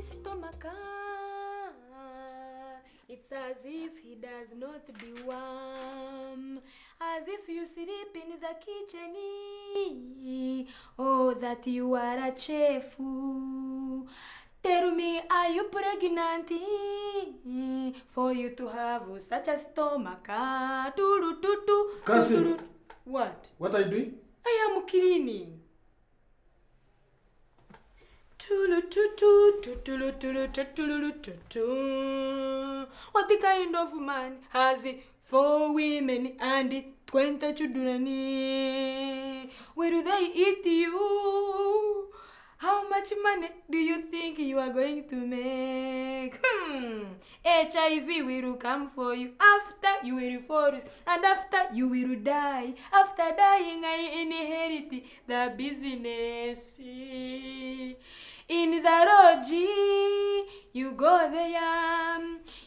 stomach. It's as if he does not be deworm, as if you sleep in the kitchen. Oh, that you are a chef. Tell me, are you pregnant? For you to have such a stomach. Do-do-do-do, Cousin. do-do-do. What? What are you doing? I am cleaning. What kind of man has four women and twenty children? do they eat you? How much money do you think you are going to make? Hmm. HIV will come for you after you will fall and after you will die. After dying, I inherit the business. In the lodge, you go there,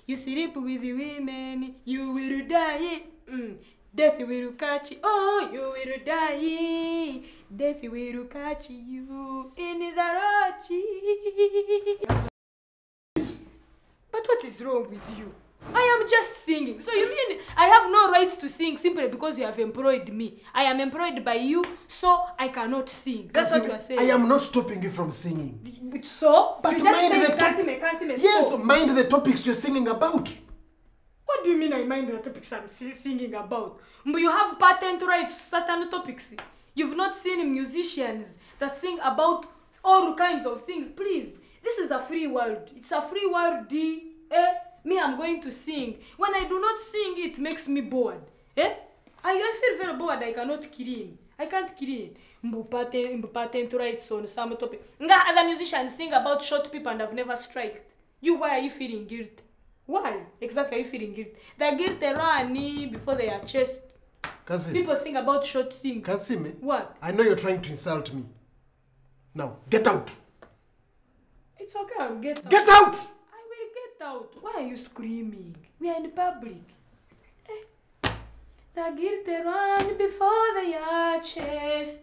you sleep with women, you will die. Mm. Death will catch you. Oh, you will die. Death will catch you in the lodge. But what is wrong with you? I am just singing. So you mean I have no right to sing simply because you have employed me? I am employed by you, so I cannot sing. That's what you are saying. I am not stopping you from singing. So? But mind the Kansiime, Kansiime, Yes, mind the topics you're singing about. What do you mean I mind the topics I'm singing about? You have patent rights to certain topics. You've not seen musicians that sing about all kinds of things. Please, this is a free world. It's a free world. D. Eh? Me, I'm going to sing. When I do not sing, it makes me bored. Eh? I, I feel very bored. I cannot clean. I can't clean. Mbu patent, mbu patent rights on some topic. Nga other musicians sing about short people and have never striked. You, why are you feeling guilt? Why exactly are you feeling guilt? The guilt run before they are chased. Cousin, People sing about short things. Kansiime, What? I know you're trying to insult me. Now, get out. It's okay, I'll get out. Get out! Out. Why are you screaming? We are in eh. the public. The guilt they run before they are chased.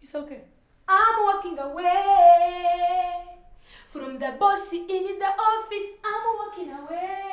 It's okay. I'm walking away from the boss in the office. I'm walking away.